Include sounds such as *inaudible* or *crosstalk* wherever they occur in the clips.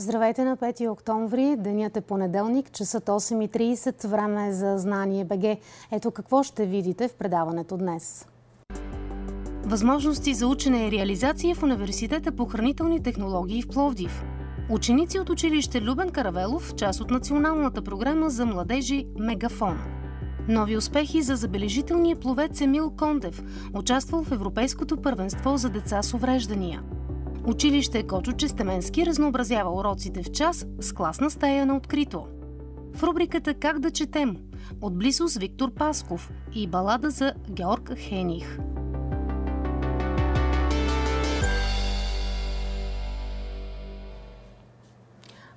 Здравейте на 5 октомври. Денят е понеделник, часът 8.30, време е за знание БГ. Ето какво ще видите в предаването днес. Възможности за учене и реализация в Университета по хранителни технологии в Пловдив. Ученици от училище Любен Каравелов, част от националната програма за младежи Мегафон. Нови успехи за забележителния пловец Емил Кондев, участвал в Европейското първенство за деца с увреждания – Училище Кочо Честеменски разнообразява уроците в час с класна стая на открито. В рубриката Как да четем? Отблизо с Виктор Пасков и балада за Георг Хених.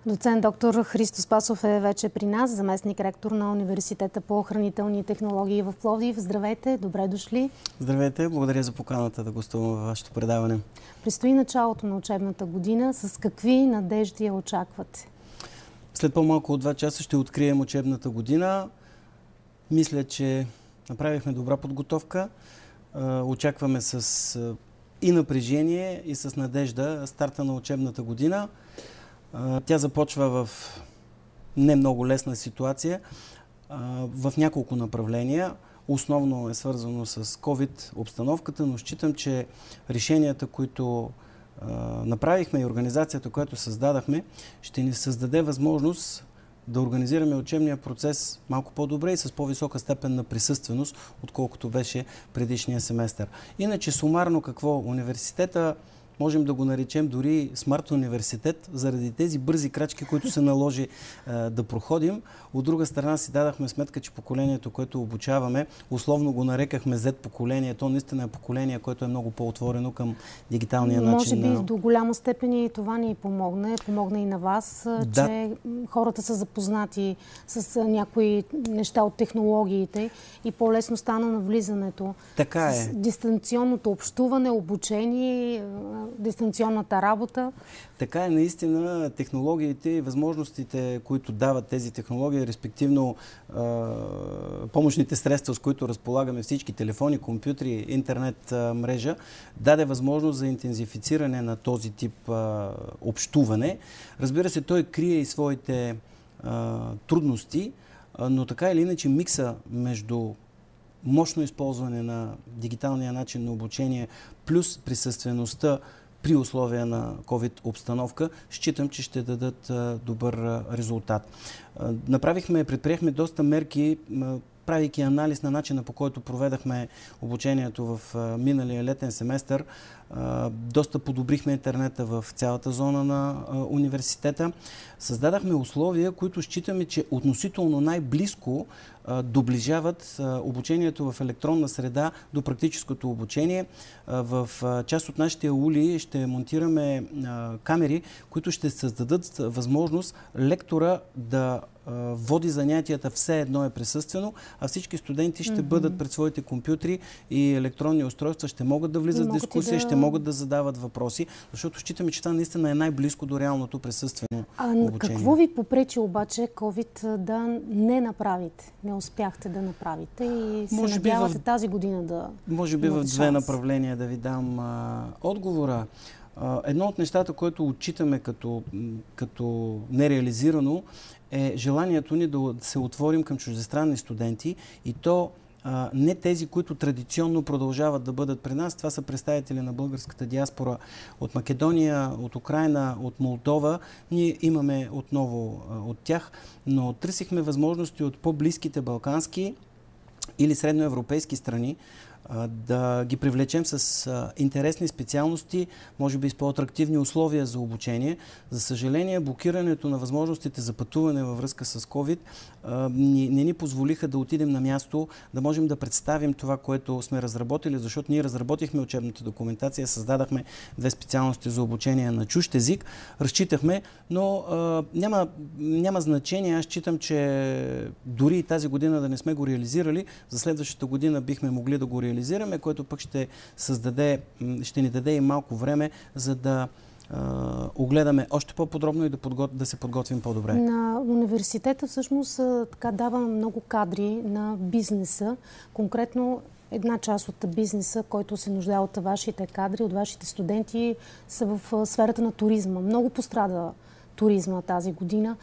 Доцент доктор Христо Спасов е вече при нас, заместник ректор на Университета по хранителни технологии в Пловдив. Здравейте, добре дошли. Здравейте, благодаря за поканата да гостувам във вашето предаване. Престои началото на учебната година. С какви надежди я очаквате? След по-малко от два часа ще открием учебната година. Мисля, че направихме добра подготовка. Очакваме с и напрежение, и с надежда старта на учебната година. Тя започва в не много лесна ситуация в няколко направления. Основно е свързано с COVID обстановката, но считам, че решенията, които направихме и организацията, която създадахме, ще ни създаде възможност да организираме учебния процес малко по-добре и с по-висока степен на присъственост, отколкото беше предишния семестър. Иначе сумарно какво? Университета можем да го наречем дори смарт университет, заради тези бързи крачки, които се наложи а, да проходим. От друга страна си дадахме сметка, че поколението, което обучаваме, условно го нарекахме Z поколение. То наистина е поколение, което е много по-отворено към дигиталния Може начин. Може би до голяма степен и това ни помогне. Помогна и на вас, да. че хората са запознати с някои неща от технологиите и по-лесно стана на влизането. Така е. С дистанционното общуване, обучение, дистанционната работа. Така е, наистина технологиите и възможностите, които дават тези технологии, респективно помощните средства, с които разполагаме всички телефони, компютри, интернет мрежа, даде възможност за интензифициране на този тип общуване. Разбира се, той крие и своите трудности, но така или иначе микса между мощно използване на дигиталния начин на обучение плюс присъствеността при условия на COVID обстановка, считам, че ще дадат добър резултат. Направихме, предприехме доста мерки, правейки анализ на начина по който проведахме обучението в миналия летен семестър, доста подобрихме интернета в цялата зона на университета. Създадахме условия, които считаме, че относително най-близко доближават обучението в електронна среда до практическото обучение. В част от нашите ули ще монтираме камери, които ще създадат възможност лектора да води занятията все едно е присъствено, а всички студенти ще mm -hmm. бъдат пред своите компютри и електронни устройства, ще могат да влизат в дискусия, да... ще могат да задават въпроси, защото считаме, че това наистина е най-близко до реалното присъствено а, обучение. Какво ви попречи обаче COVID да не направите? Не успяхте да направите и се може надявате в... тази година да Може би в две направления да ви дам а, отговора. Едно от нещата, което отчитаме като, като нереализирано, е желанието ни да се отворим към чуждестранни студенти и то не тези, които традиционно продължават да бъдат при нас. Това са представители на българската диаспора от Македония, от Украина, от Молдова. Ние имаме отново от тях, но търсихме възможности от по-близките балкански или средноевропейски страни, да ги привлечем с интересни специалности, може би с по-атрактивни условия за обучение. За съжаление, блокирането на възможностите за пътуване във връзка с COVID не ни позволиха да отидем на място, да можем да представим това, което сме разработили, защото ние разработихме учебната документация, създадахме две специалности за обучение на чужд език, разчитахме, но няма, няма значение. Аз считам, че дори и тази година да не сме го реализирали, за следващата година бихме могли да го реализираме реализираме, което пък ще създаде, ще ни даде и малко време, за да огледаме още по-подробно и да, подгот... да се подготвим по-добре. На университета всъщност така дава много кадри на бизнеса. Конкретно една част от бизнеса, който се нуждае от вашите кадри, от вашите студенти, са в сферата на туризма. Много пострада туризма тази година.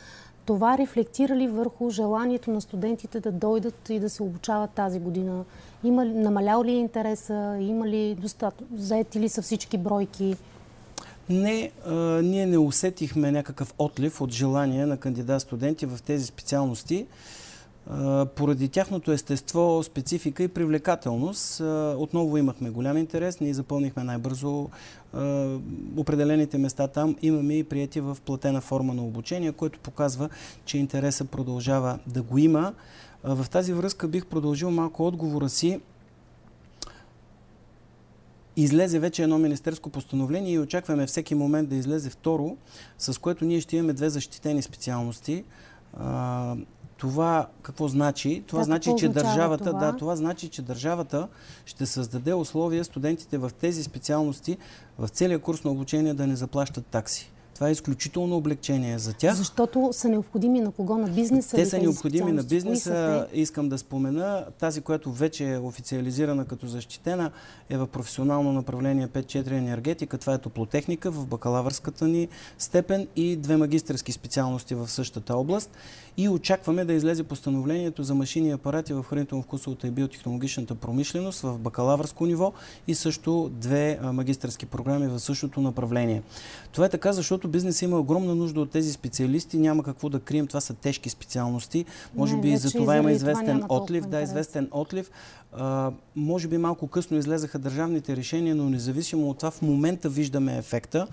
Това рефлектира ли върху желанието на студентите да дойдат и да се обучават тази година? Има, намалял ли е интереса? Има ли достатъчно? Заети ли са всички бройки? Не, а, ние не усетихме някакъв отлив от желание на кандидат студенти в тези специалности. Поради тяхното естество, специфика и привлекателност, отново имахме голям интерес. Ние запълнихме най-бързо определените места там. Имаме и прияти в платена форма на обучение, което показва, че интересът продължава да го има. В тази връзка бих продължил малко отговора си Излезе вече едно министерско постановление и очакваме всеки момент да излезе второ, с което ние ще имаме две защитени специалности. Това какво значи? Това да, значи, че държавата, това? да, това значи, че държавата ще създаде условия студентите в тези специалности в целия курс на обучение да не заплащат такси. Това е изключително облегчение за тях. Защото са необходими на кого? На бизнеса? Те са необходими на бизнеса. Искам да спомена тази, която вече е официализирана като защитена, е в професионално направление 5-4 енергетика. Това е топлотехника в бакалавърската ни степен и две магистрски специалности в същата област. И очакваме да излезе постановлението за машини и апарати в хранително-вкусовата и биотехнологичната промишленост в бакалавърско ниво и също две магистрски програми в същото направление. Това е така, защото бизнес има огромна нужда от тези специалисти. Няма какво да крием. Това са тежки специалности. Може Не, би за това има известен отлив. Да, известен отлив. А, може би малко късно излезаха държавните решения, но независимо от това в момента виждаме ефекта.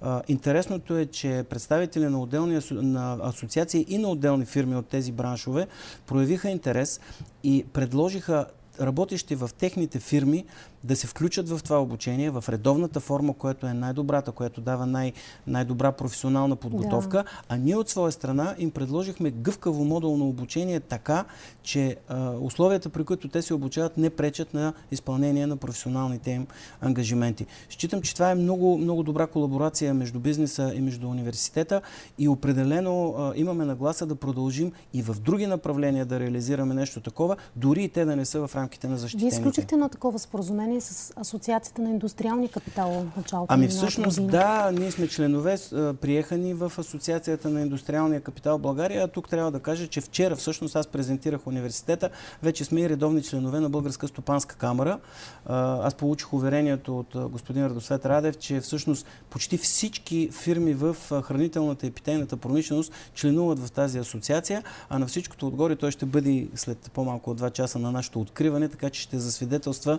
А, интересното е, че представители на отделни на асоциации и на отделни фирми от тези браншове проявиха интерес и предложиха работещи в техните фирми да се включат в това обучение в редовната форма, която е най-добрата, която дава най- най-добра професионална подготовка, да. а ние от своя страна им предложихме гъвкаво модулно обучение така, че а, условията, при които те се обучават, не пречат на изпълнение на професионалните им ангажименти. Считам, че това е много, много добра колаборация между бизнеса и между университета и определено а, имаме нагласа да продължим и в други направления да реализираме нещо такова, дори и те да не са в рамките на защитените. Вие изключихте едно такова споразумение с Асоциацията на индустриалния капитал в началото Ами всъщност година. да, ние сме членове, приеха ни в Асоциацията на индустриалния капитал в България. А тук трябва да кажа, че вчера всъщност аз презентирах университета. Вече сме и редовни членове на Българска стопанска камера. Аз получих уверението от господин Радосвет Радев, че всъщност почти всички фирми в хранителната и питейната промишленост членуват в тази асоциация, а на всичкото отгоре той ще бъде след по-малко от 2 часа на нашето откриване, така че ще засвидетелства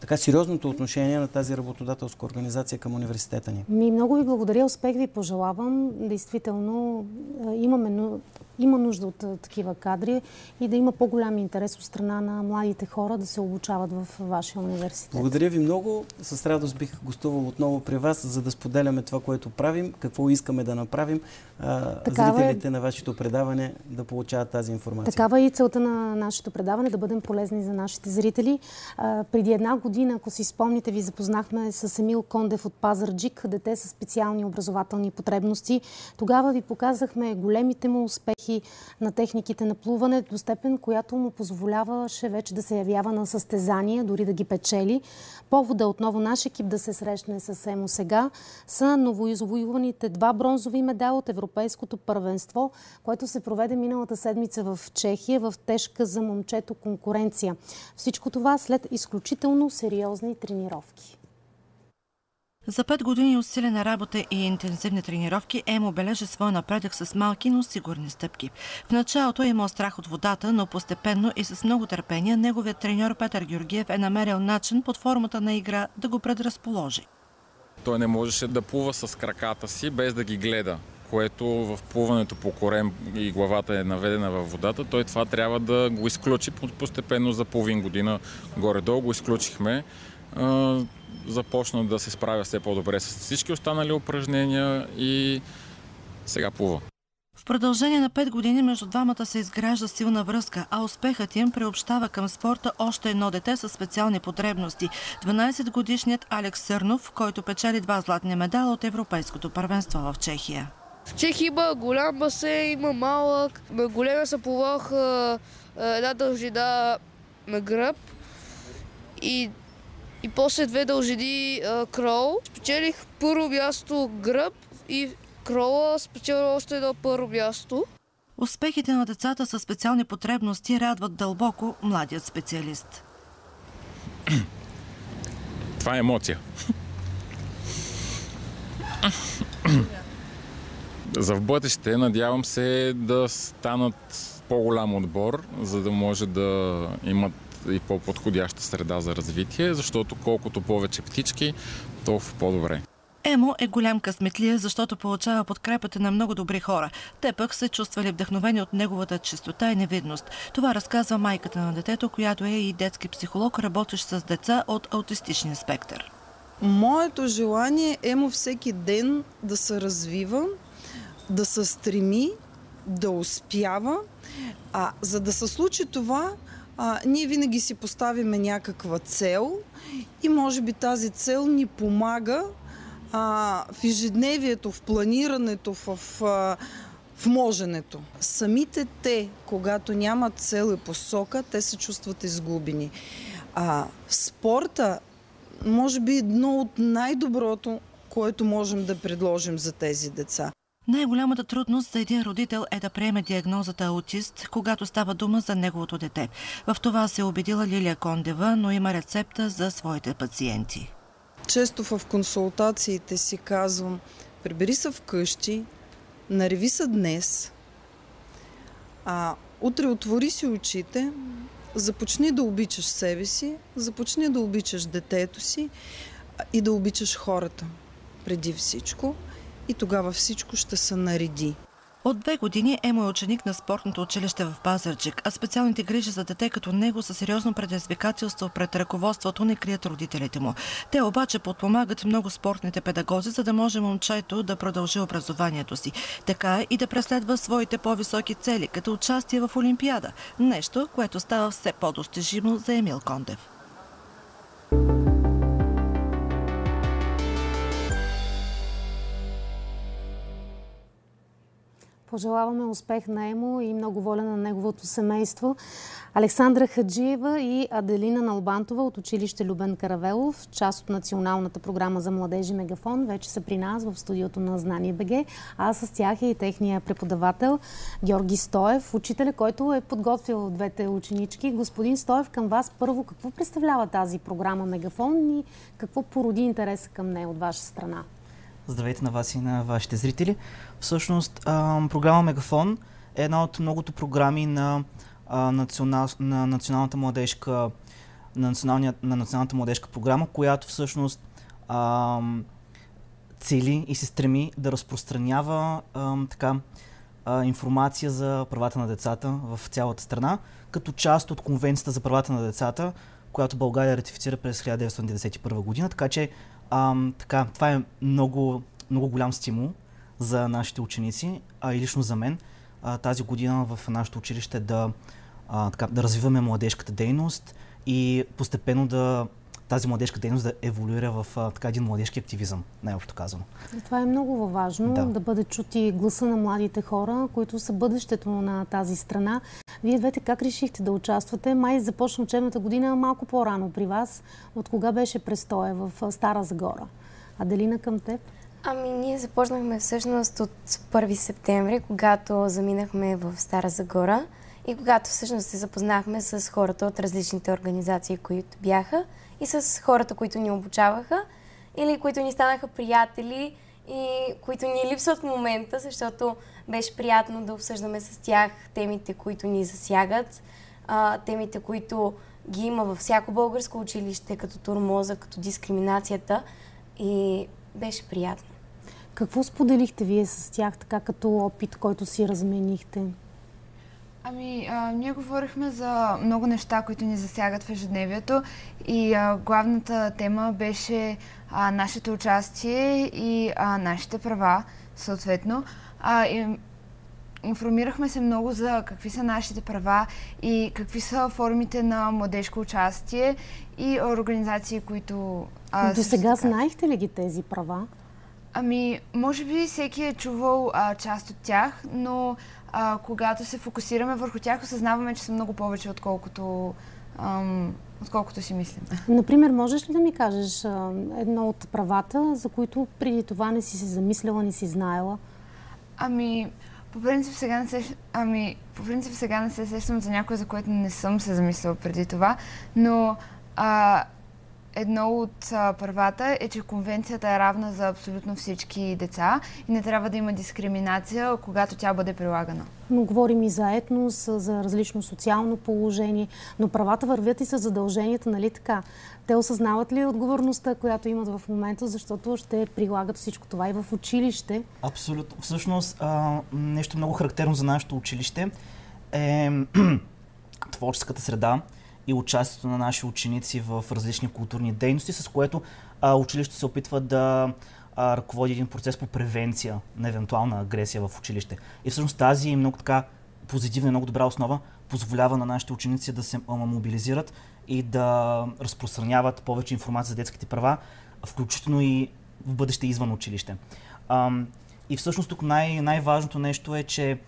така сериозното отношение на тази работодателска организация към университета ни. Ми, много ви благодаря, успех ви пожелавам. Действително имаме има нужда от такива кадри и да има по-голям интерес от страна на младите хора да се обучават в вашия университет. Благодаря ви много. С радост бих гостувал отново при вас, за да споделяме това, което правим, какво искаме да направим. Такава е- зрителите е... на вашето предаване да получават тази информация. Такава е и целта на нашето предаване, да бъдем полезни за нашите зрители. преди една година, ако си спомните, ви запознахме с Емил Кондев от Пазарджик, дете с специални образователни потребности. Тогава ви показахме големите му успехи успехи на техниките на плуване до степен, която му позволяваше вече да се явява на състезания, дори да ги печели. Повода отново наш екип да се срещне с Емо сега са новоизвоюваните два бронзови медала от Европейското първенство, което се проведе миналата седмица в Чехия в тежка за момчето конкуренция. Всичко това след изключително сериозни тренировки. За пет години усилена работа и интензивни тренировки Емо бележи своя напредък с малки, но сигурни стъпки. В началото е имал страх от водата, но постепенно и с много търпение неговият треньор Петър Георгиев е намерил начин под формата на игра да го предразположи. Той не можеше да плува с краката си без да ги гледа което в плуването по корем и главата е наведена във водата, той това трябва да го изключи постепенно за половин година. Горе-долу го изключихме започна да се справя все по-добре с всички останали упражнения и сега плува. В продължение на 5 години между двамата се изгражда силна връзка, а успехът им приобщава към спорта още едно дете с специални потребности. 12-годишният Алекс Сърнов, който печели два златни медала от Европейското първенство в Чехия. В Чехия има голям басейн, има малък. На големия се плувах една дължина на гръб и и после две дължини кроу. Спечелих първо място гръб и Крола спечела още едно първо място. Успехите на децата с специални потребности радват дълбоко младият специалист. *clears throat* Това е емоция. *clears throat* За в бъдеще надявам се да станат по-голям отбор, за да може да имат и по-подходяща среда за развитие, защото колкото повече птички, толкова по-добре. Емо е голям късметлия, защото получава подкрепата на много добри хора. Те пък се чувствали вдъхновени от неговата чистота и невидност. Това разказва майката на детето, която е и детски психолог, работещ с деца от аутистичния спектър. Моето желание е му всеки ден да се развива, да се стреми, да успява. А за да се случи това, а, ние винаги си поставиме някаква цел и може би тази цел ни помага а, в ежедневието, в планирането, в, в, в моженето. Самите те, когато нямат цел и посока, те се чувстват изгубени. А спорта, може би едно от най-доброто, което можем да предложим за тези деца. Най-голямата трудност за един родител е да приеме диагнозата аутист, когато става дума за неговото дете. В това се е убедила Лилия Кондева, но има рецепта за своите пациенти. Често в консултациите си казвам, прибери се вкъщи, нареви се днес, а утре отвори си очите, започни да обичаш себе си, започни да обичаш детето си и да обичаш хората преди всичко и тогава всичко ще се нареди. От две години Емо е ученик на спортното училище в Пазарджик, а специалните грижи за дете като него са сериозно предизвикателство пред ръководството не крият родителите му. Те обаче подпомагат много спортните педагози, за да може момчето да продължи образованието си. Така и да преследва своите по-високи цели, като участие в Олимпиада. Нещо, което става все по-достижимо за Емил Кондев. Пожелаваме успех на Емо и много воля на неговото семейство. Александра Хаджиева и Аделина Налбантова от училище Любен Каравелов, част от Националната програма за младежи Мегафон, вече са при нас в студиото на Знание БГ. А с тях е и техния преподавател Георги Стоев, учителя, който е подготвил двете ученички. Господин Стоев, към вас първо какво представлява тази програма Мегафон и какво породи интереса към нея от ваша страна? Здравейте на вас и на вашите зрители. Всъщност, програма Мегафон е една от многото програми на, национал, на националната младежка на, на националната младежка програма, която всъщност цели и се стреми да разпространява така, информация за правата на децата в цялата страна, като част от Конвенцията за правата на децата, която България ратифицира през 1991 година. Така че а, така, това е много, много голям стимул за нашите ученици, а и лично за мен. А, тази година в нашето училище да, а, така, да развиваме младежката дейност и постепенно да тази младежка дейност да еволюира в а, така един младежки активизъм, най-общо казано. Това е много важно, да. да бъде чути гласа на младите хора, които са бъдещето на тази страна. Вие двете как решихте да участвате? Май започна учебната година малко по-рано при вас. От кога беше престоя в Стара Загора? Аделина към теб? Ами ние започнахме всъщност от 1 септември, когато заминахме в Стара Загора и когато всъщност се запознахме с хората от различните организации, които бяха и с хората, които ни обучаваха или които ни станаха приятели и които ни липсват в момента, защото беше приятно да обсъждаме с тях темите, които ни засягат, темите, които ги има във всяко българско училище, като турмоза, като дискриминацията и беше приятно. Какво споделихте вие с тях, така като опит, който си разменихте? Ами, а, ние говорихме за много неща, които ни засягат в ежедневието и а, главната тема беше а, нашето участие и а, нашите права, съответно. А, и, информирахме се много за какви са нашите права и какви са формите на младежко участие и организации, които... А, До сега знаехте ли ги тези права? Ами, може би всеки е чувал а, част от тях, но а, когато се фокусираме върху тях, осъзнаваме, че са много повече, отколкото, ам, отколкото си мислим. *laughs* Например, можеш ли да ми кажеш а, едно от правата, за които преди това не си се замисляла, не си знаела? Ами, по принцип сега не се, ами, по принцип сега не се сещам за някой, за което не съм се замисляла преди това, но а, едно от а, правата е, че конвенцията е равна за абсолютно всички деца и не трябва да има дискриминация, когато тя бъде прилагана. Но говорим и за етнос, за различно социално положение, но правата вървят и с задълженията, нали така? Те осъзнават ли отговорността, която имат в момента, защото ще прилагат всичко това и в училище? Абсолютно. Всъщност, а, нещо много характерно за нашето училище е *clears throat* творческата среда и участието на наши ученици в различни културни дейности, с което а, училището се опитва да а, ръководи един процес по превенция на евентуална агресия в училище. И всъщност тази много така позитивна и много добра основа позволява на нашите ученици да се мобилизират и да разпространяват повече информация за детските права, включително и в бъдеще извън училище. Ам, и всъщност тук най- най-важното нещо е, че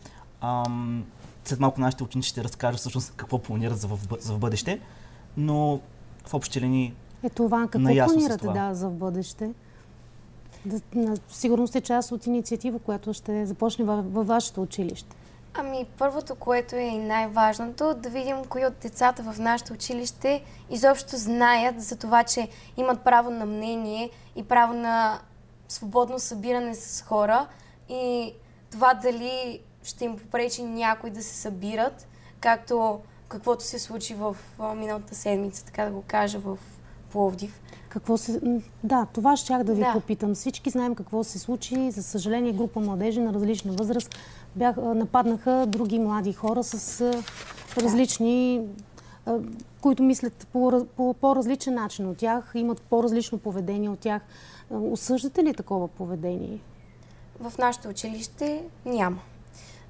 ам, след малко нашите ученици ще разкажат всъщност какво планират за в, за в бъдеще, но в общи линии Е това, какво планирате да, за в бъдеще? Да, на, сигурно сте част от инициатива, която ще започне във, във вашето училище. Ами, първото, което е и най-важното, да видим кои от децата в нашето училище изобщо знаят за това, че имат право на мнение и право на свободно събиране с хора и това дали ще им попречи някой да се събират, както каквото се случи в миналата седмица, така да го кажа, в Пловдив. Какво се... Да, това щях да ви да. попитам. Всички знаем какво се случи. За съжаление, група младежи на различна възраст бях, нападнаха други млади хора с различни които мислят по, по по-различен начин от тях, имат по-различно поведение от тях. Осъждате ли такова поведение? В нашето училище няма.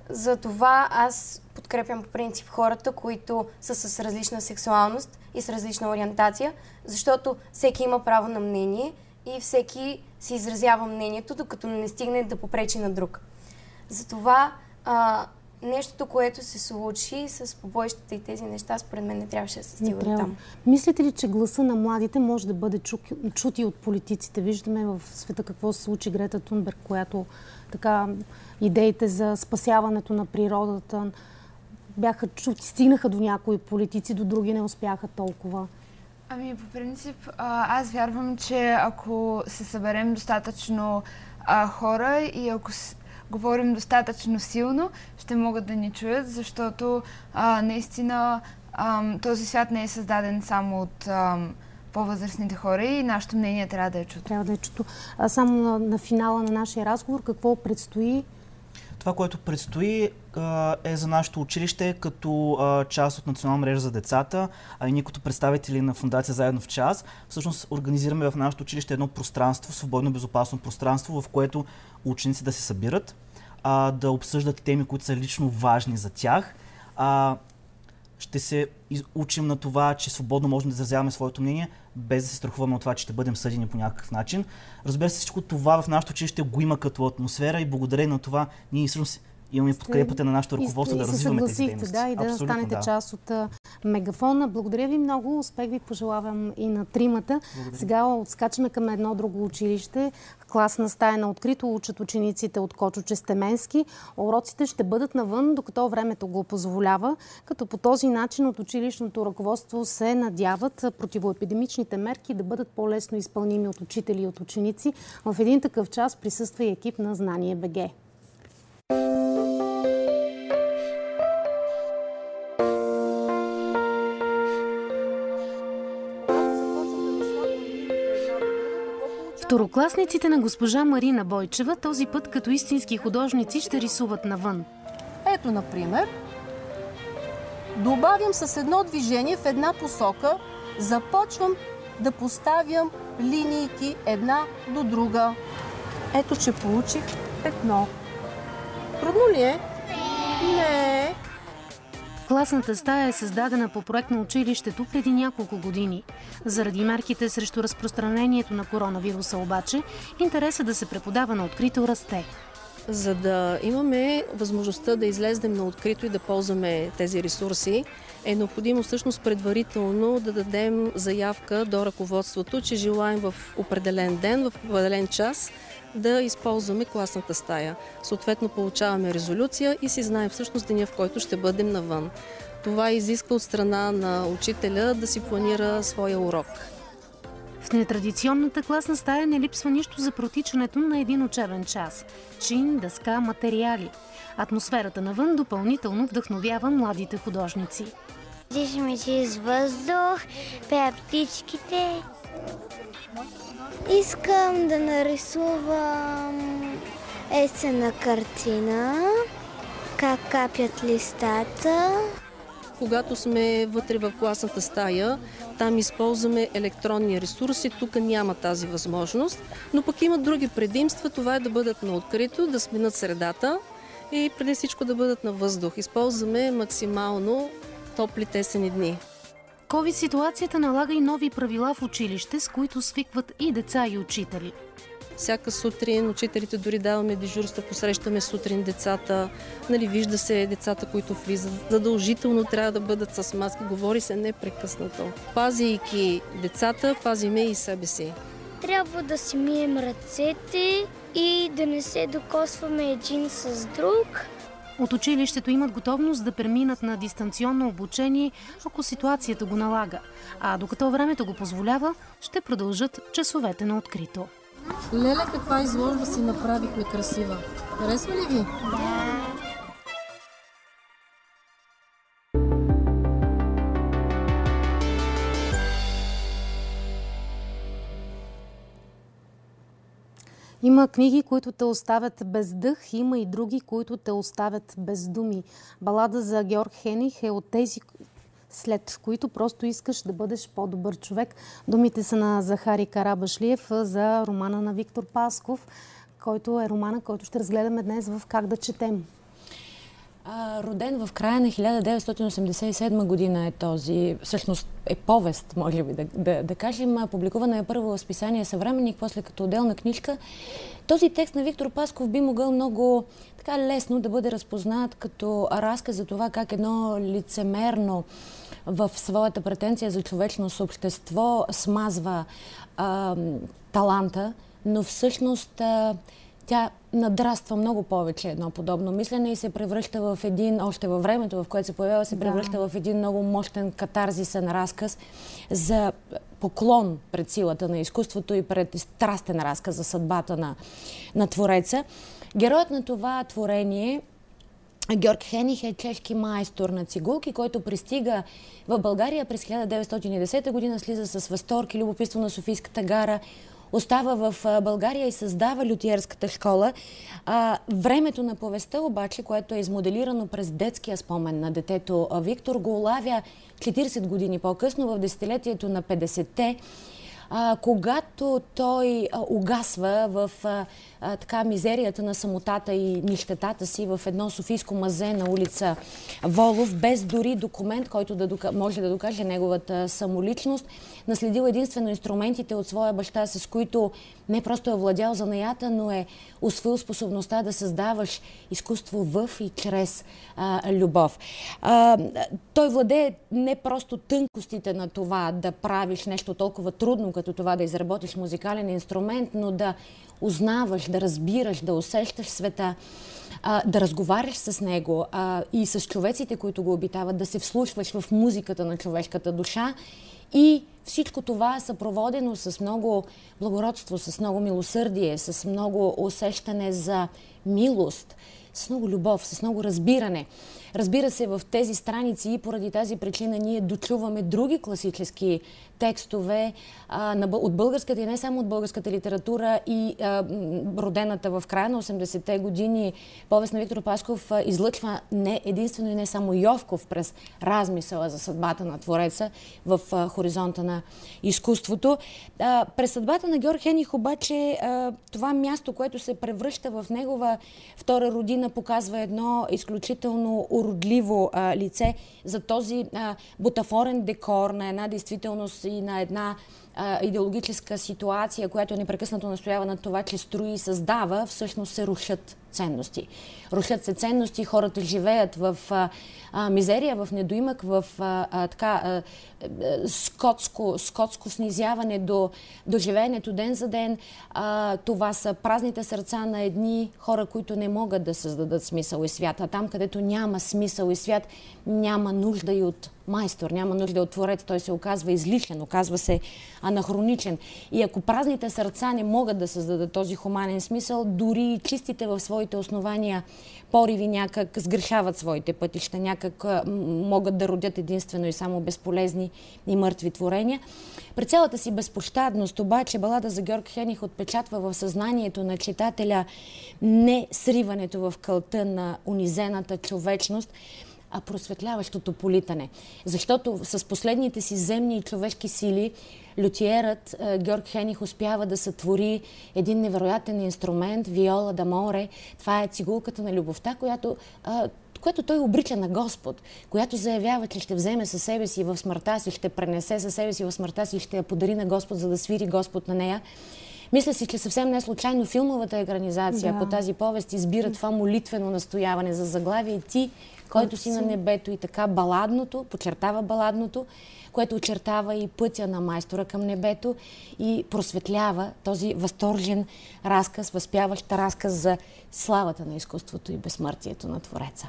Затова аз подкрепям по принцип хората, които са с различна сексуалност и с различна ориентация, защото всеки има право на мнение и всеки си изразява мнението, докато не стигне да попречи на друг. Затова а, нещото, което се случи с побоищата и тези неща, според мен не трябваше да се стига до там. Мислите ли, че гласа на младите може да бъде чу, чути от политиците? Виждаме в света какво се случи Грета Тунберг, която така идеите за спасяването на природата бяха чути, стигнаха до някои политици, до други не успяха толкова. Ами, по принцип, аз вярвам, че ако се съберем достатъчно а, хора и ако говорим достатъчно силно, ще могат да ни чуят, защото а, наистина а, този свят не е създаден само от а, по-възрастните хора и нашето мнение трябва да е чуто. Трябва да е чуто. А само на, на финала на нашия разговор, какво предстои? Това, което предстои е за нашето училище като част от Национална мрежа за децата, а и ние като представители на Фундация Заедно в час, всъщност организираме в нашето училище едно пространство, свободно безопасно пространство, в което ученици да се събират, да обсъждат теми, които са лично важни за тях. Ще се учим на това, че свободно можем да изразяваме своето мнение, без да се страхуваме от това, че ще бъдем съдени по някакъв начин. Разбира се, всичко това в нашото училище го има като атмосфера и благодарение на това ние всъщност имаме подкрепата на нашото ръководство да развиваме тези дейности. Да, и да Абсолютно, станете да. част от мегафона. Благодаря ви много. Успех ви пожелавам и на тримата. Благодаря. Сега отскачаме към едно друго училище. Класна стая на открито учат учениците от Кочо Честеменски. Уроците ще бъдат навън, докато времето го позволява, като по този начин от училищното ръководство се надяват противоепидемичните мерки да бъдат по-лесно изпълними от учители и от ученици. В един такъв час присъства и екип на Знание БГ. Второкласниците на госпожа Марина Бойчева този път като истински художници ще рисуват навън. Ето, например, добавям с едно движение в една посока, започвам да поставям линийки една до друга. Ето, че получих петно. Трудно ли е? Не. Класната стая е създадена по проект на училището преди няколко години. Заради мерките срещу разпространението на коронавируса обаче, интересът да се преподава на открито расте. За да имаме възможността да излезнем на открито и да ползваме тези ресурси, е необходимо всъщност предварително да дадем заявка до ръководството, че желаем в определен ден, в определен час да използваме класната стая. Съответно получаваме резолюция и си знаем всъщност деня, в който ще бъдем навън. Това изисква от страна на учителя да си планира своя урок. В нетрадиционната класна стая не липсва нищо за протичането на един учебен час. Чин, дъска, материали. Атмосферата навън допълнително вдъхновява младите художници. Дишаме чрез въздух, пея птичките. Искам да нарисувам есена картина, как капят листата. Когато сме вътре в класната стая, там използваме електронни ресурси, тук няма тази възможност, но пък има други предимства. Това е да бъдат на открито, да сменят средата и преди всичко да бъдат на въздух. Използваме максимално топли тесени дни. COVID-ситуацията налага и нови правила в училище, с които свикват и деца и учители. Всяка сутрин учителите дори даваме дежурства, посрещаме сутрин децата. Нали, вижда се децата, които влизат. Задължително трябва да бъдат с маски. Говори се непрекъснато. Пазейки децата, пазиме и себе си. Трябва да си мием ръцете и да не се докосваме един с друг. От училището имат готовност да преминат на дистанционно обучение, ако ситуацията го налага. А докато времето го позволява, ще продължат часовете на открито. Леле, каква изложба си направихме красива. Харесва ли ви? Да. Има книги, които те оставят без дъх, има и други, които те оставят без думи. Балада за Георг Хених е от тези, след които просто искаш да бъдеш по-добър човек. Думите са на Захари Карабашлиев за романа на Виктор Пасков, който е романа, който ще разгледаме днес в Как да четем. А, роден в края на 1987 година е този, всъщност е повест, може би да, да, да кажем. Публикувана е първо списание Съвременник, после като отделна книжка. Този текст на Виктор Пасков би могъл много така лесно да бъде разпознат като разказ за това как едно лицемерно в своята претенция за човечност общество смазва а, таланта, но всъщност а, тя надраства много повече едно подобно мислене и се превръща в един, още във времето, в което се появява, се превръща да. в един много мощен катарзисен разказ за поклон пред силата на изкуството и пред страстен разказ за съдбата на, на Твореца. Героят на това творение Георг Хених е чешки майстор на цигулки, който пристига в България през 1910 година, слиза с възторг и любопитство на Софийската гара, остава в България и създава лютиерската школа. Времето на повестта обаче, което е измоделирано през детския спомен на детето Виктор, го улавя 40 години по-късно, в десетилетието на 50-те, когато той а, угасва в а, а, така мизерията на самотата и нищетата си в едно софийско мазе на улица Волов, без дори документ, който да дока... може да докаже неговата самоличност. Наследил единствено инструментите от своя баща, с които не просто е владял занаята, но е освоил способността да създаваш изкуство в и чрез а, любов. А, той владее не просто тънкостите на това да правиш нещо толкова трудно, като това да изработиш музикален инструмент, но да узнаваш, да разбираш, да усещаш света, а, да разговаряш с него а, и с човеците, които го обитават, да се вслушваш в музиката на човешката душа и всичко това е съпроводено с много благородство, с много милосърдие, с много усещане за милост, с много любов, с много разбиране. Разбира се, в тези страници и поради тази причина ние дочуваме други класически текстове а, на, от българската и не само от българската литература и а, родената в края на 80-те години повест на Виктор Пасков а, излъчва не единствено и не само Йовков през размисъла за съдбата на Твореца в а, хоризонта на изкуството. А, през съдбата на Георг Хених обаче а, това място, което се превръща в негова втора родина, показва едно изключително уродливо а, лице за този а, бутафорен декор на една действителност и на една идеологическа ситуация, която непрекъснато настоява на това, че строи и създава, всъщност се рушат ценности. Рушат се ценности, хората живеят в а, а, мизерия, в недоимък, в а, а, така, а, скотско, скотско снизяване до, до живеенето ден за ден. А, това са празните сърца на едни хора, които не могат да създадат смисъл и свят. А там, където няма смисъл и свят, няма нужда и от майстор, няма нужда от творец. Той се оказва излишен, оказва се анахроничен. И ако празните сърца не могат да създадат този хуманен смисъл, дори чистите в своите основания пориви някак сгрешават своите пътища, някак могат да родят единствено и само безполезни и мъртви творения. При цялата си безпощадност обаче балада за Георг Хених отпечатва в съзнанието на читателя не сриването в кълта на унизената човечност, а просветляващото политане. Защото с последните си земни и човешки сили лютиерът е, Георг Хених успява да сътвори един невероятен инструмент, виола да море. Това е цигулката на любовта, която което той обрича на Господ, която заявява, че ще вземе със себе си в смъртта си, ще пренесе със себе си в смъртта си ще я подари на Господ, за да свири Господ на нея. Мисля си, че съвсем не случайно филмовата екранизация да. по тази повест избира това молитвено настояване за заглавие Ти, който си на небето и така баладното, подчертава баладното, което очертава и пътя на майстора към небето и просветлява този възторжен разказ, възпяващ разказ за славата на изкуството и безсмъртието на Твореца.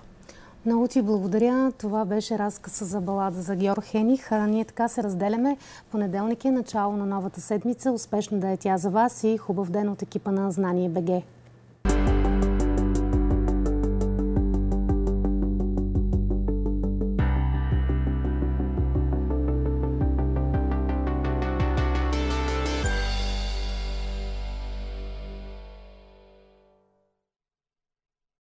Много ти благодаря. Това беше разказа за балада за Георг Хених. А ние така се разделяме. Понеделник е начало на новата седмица. Успешно да е тя за вас и хубав ден от екипа на Знание БГ.